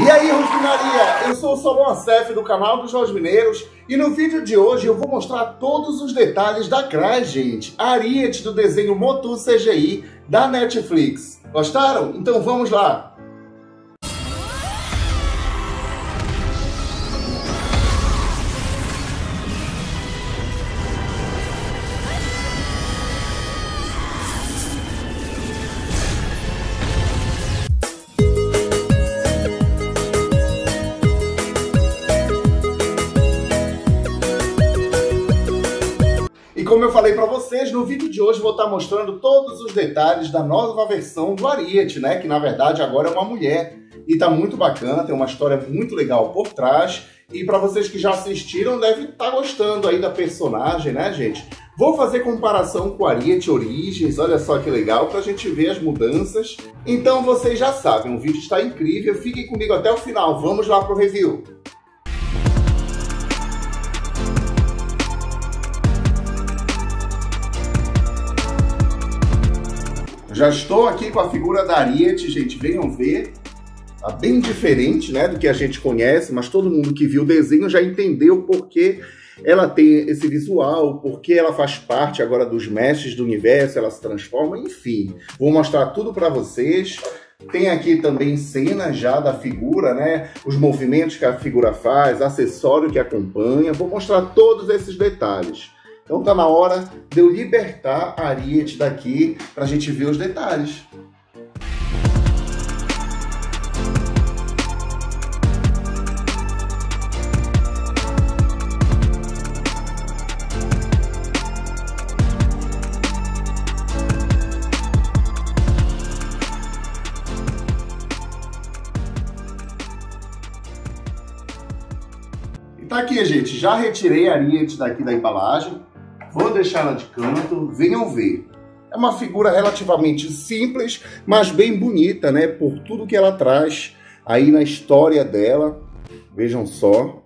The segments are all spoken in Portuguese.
E aí, Rosminaria, eu sou o Solon Acef do canal dos Rosmineiros e no vídeo de hoje eu vou mostrar todos os detalhes da Cry, gente, Ariete do desenho Motu CGI da Netflix. Gostaram? Então vamos lá! Como eu falei para vocês, no vídeo de hoje vou estar mostrando todos os detalhes da nova versão do Ariete, né? Que na verdade agora é uma mulher. E tá muito bacana, tem uma história muito legal por trás. E para vocês que já assistiram, devem estar tá gostando aí da personagem, né, gente? Vou fazer comparação com Ariete Origens, olha só que legal, pra gente ver as mudanças. Então vocês já sabem, o vídeo está incrível, fiquem comigo até o final, vamos lá pro review. Já estou aqui com a figura da Ariete, gente, venham ver. Tá bem diferente, né, do que a gente conhece, mas todo mundo que viu o desenho já entendeu por que ela tem esse visual, porque ela faz parte agora dos mestres do universo, ela se transforma, enfim. Vou mostrar tudo para vocês. Tem aqui também cenas já da figura, né? Os movimentos que a figura faz, acessório que acompanha. Vou mostrar todos esses detalhes. Então tá na hora de eu libertar a Ariete daqui para a gente ver os detalhes. Tá aqui, gente. Já retirei a Ariete daqui da embalagem. Vou deixar ela de canto, venham ver. É uma figura relativamente simples, mas bem bonita, né? Por tudo que ela traz aí na história dela. Vejam só.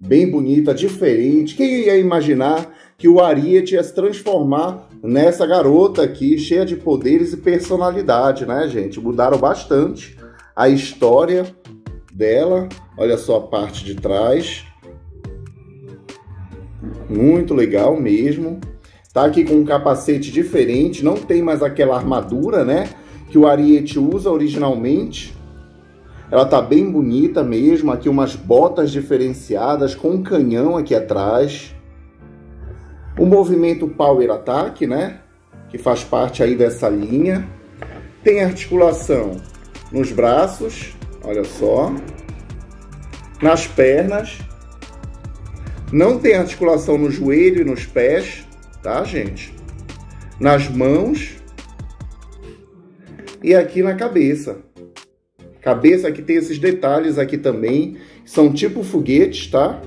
Bem bonita, diferente. Quem ia imaginar que o Ariete ia se transformar nessa garota aqui, cheia de poderes e personalidade, né, gente? Mudaram bastante a história dela. Olha só a parte de trás. Muito legal mesmo. Tá aqui com um capacete diferente, não tem mais aquela armadura, né? Que o Ariete usa originalmente. Ela tá bem bonita mesmo, aqui umas botas diferenciadas com um canhão aqui atrás. O movimento Power Attack, né? Que faz parte aí dessa linha. Tem articulação nos braços, olha só. Nas pernas não tem articulação no joelho e nos pés, tá, gente? Nas mãos e aqui na cabeça. Cabeça aqui tem esses detalhes aqui também, são tipo foguetes, tá?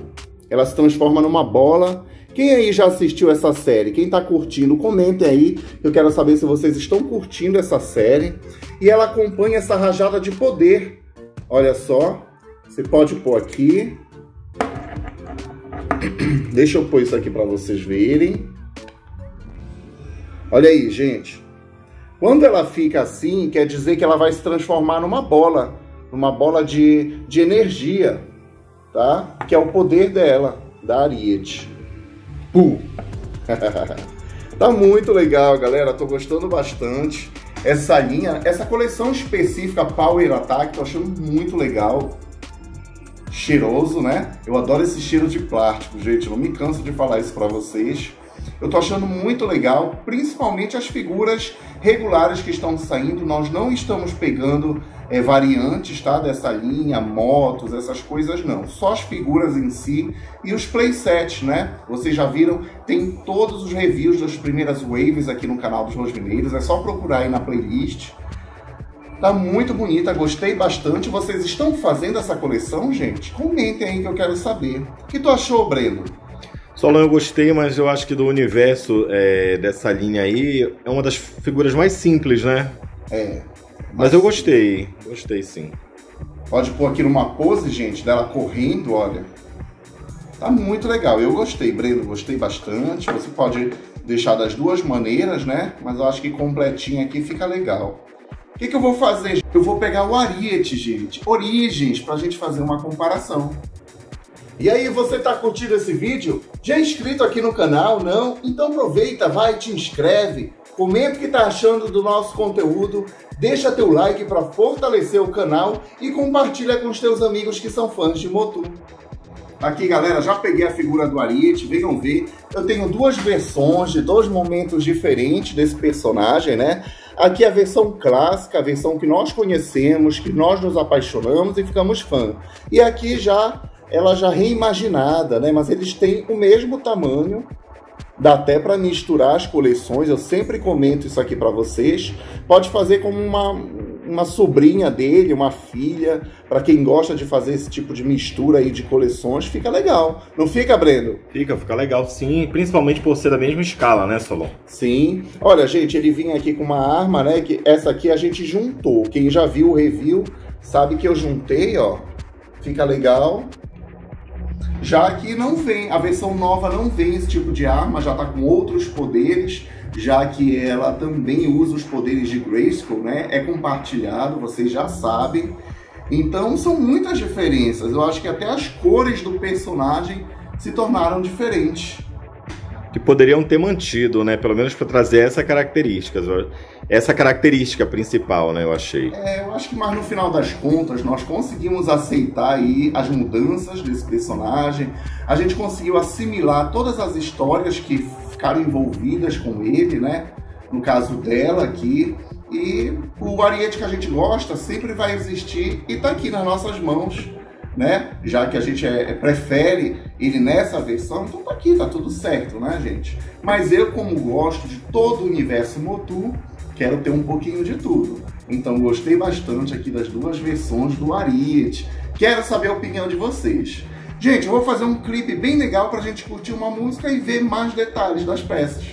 Ela se transforma numa bola. Quem aí já assistiu essa série? Quem tá curtindo, comentem aí. Eu quero saber se vocês estão curtindo essa série. E ela acompanha essa rajada de poder. Olha só, você pode pôr aqui, Deixa eu pôr isso aqui para vocês verem. Olha aí, gente. Quando ela fica assim, quer dizer que ela vai se transformar numa bola, numa bola de, de energia, tá? Que é o poder dela, da Ariete. Uh. tá muito legal, galera. Tô gostando bastante. Essa linha, essa coleção específica Power Attack, tô achando muito legal cheiroso, né? Eu adoro esse cheiro de plástico, gente, não me canso de falar isso para vocês. Eu tô achando muito legal, principalmente as figuras regulares que estão saindo. Nós não estamos pegando é, variantes, tá? Dessa linha, motos, essas coisas não. Só as figuras em si e os playsets, né? Vocês já viram, tem todos os reviews das primeiras waves aqui no canal dos Rosmineiros. É só procurar aí na playlist. Tá muito bonita, gostei bastante. Vocês estão fazendo essa coleção, gente? Comentem aí que eu quero saber. O que tu achou, Breno? Solon, eu gostei, mas eu acho que do universo é, dessa linha aí é uma das figuras mais simples, né? É. Mas, mas eu gostei, gostei sim. Pode pôr aqui numa pose, gente, dela correndo, olha. Tá muito legal. Eu gostei, Breno, gostei bastante. Você pode deixar das duas maneiras, né? Mas eu acho que completinha aqui fica legal. O que, que eu vou fazer? Eu vou pegar o Ariete, gente, origens, para a gente fazer uma comparação. E aí, você está curtindo esse vídeo? Já é inscrito aqui no canal? Não? Então aproveita, vai, te inscreve, comenta o que está achando do nosso conteúdo, deixa teu like para fortalecer o canal e compartilha com os teus amigos que são fãs de Motu. Aqui, galera, já peguei a figura do Ariete, venham ver. Eu tenho duas versões de dois momentos diferentes desse personagem, né? Aqui a versão clássica, a versão que nós conhecemos, que nós nos apaixonamos e ficamos fã. E aqui já ela já reimaginada, né? Mas eles têm o mesmo tamanho. Dá até para misturar as coleções. Eu sempre comento isso aqui para vocês. Pode fazer como uma uma sobrinha dele, uma filha, para quem gosta de fazer esse tipo de mistura aí de coleções, fica legal. Não fica, Breno? Fica, fica legal sim, principalmente por ser da mesma escala, né, Solon? Sim. Olha, gente, ele vinha aqui com uma arma, né, que essa aqui a gente juntou. Quem já viu o review sabe que eu juntei, ó. Fica legal. Já que não vem, a versão nova não vem esse tipo de arma, já tá com outros poderes já que ela também usa os poderes de Grayskull, né? É compartilhado, vocês já sabem. Então são muitas diferenças. Eu acho que até as cores do personagem se tornaram diferentes. Que poderiam ter mantido, né? Pelo menos para trazer essa característica. Essa característica principal, né? Eu achei. É, eu acho que mais no final das contas nós conseguimos aceitar aí as mudanças desse personagem. A gente conseguiu assimilar todas as histórias que ficaram envolvidas com ele, né? No caso dela aqui. E o ariete que a gente gosta sempre vai existir e tá aqui nas nossas mãos, né? Já que a gente é, prefere ele nessa versão, então tá aqui, tá tudo certo, né, gente? Mas eu, como gosto de todo o universo Motu, quero ter um pouquinho de tudo. Então gostei bastante aqui das duas versões do Ariete. Quero saber a opinião de vocês. Gente, eu vou fazer um clipe bem legal pra gente curtir uma música e ver mais detalhes das peças.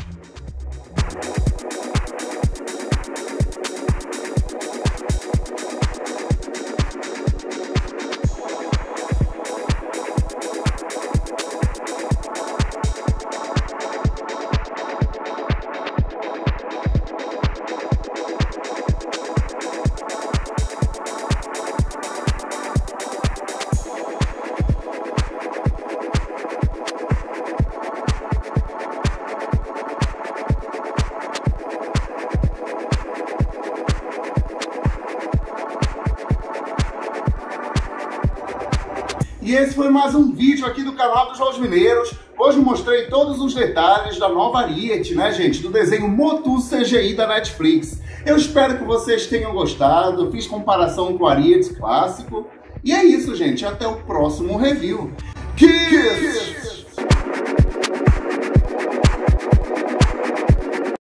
E esse foi mais um vídeo aqui do canal dos Jogos Mineiros. Hoje mostrei todos os detalhes da nova Ariete, né, gente? Do desenho Motu CGI da Netflix. Eu espero que vocês tenham gostado. Fiz comparação com o Ariete clássico. E é isso, gente. Até o próximo review. Kiss!